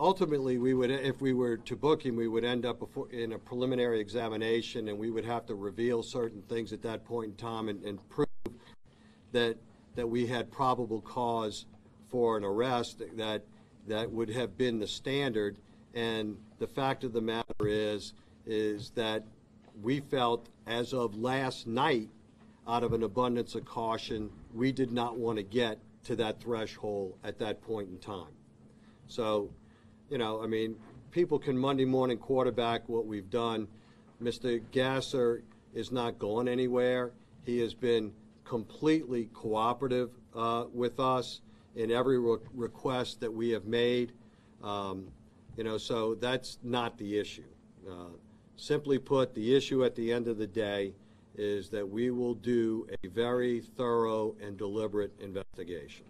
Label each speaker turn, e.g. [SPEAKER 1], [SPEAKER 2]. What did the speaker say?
[SPEAKER 1] ultimately, we would, if we were to book him, we would end up before, in a preliminary examination, and we would have to reveal certain things at that point in time and, and prove that, that we had probable cause for an arrest, that, that would have been the standard. And the fact of the matter is, is that we felt as of last night, out of an abundance of caution, we did not want to get to that threshold at that point in time. So, you know, I mean, people can Monday morning quarterback what we've done. Mr. Gasser is not going anywhere. He has been completely cooperative uh, with us in every re- request that we have made. Um, you know, so that's not the issue. Uh, simply put, the issue at the end of the day is that we will do a very thorough and deliberate investigation.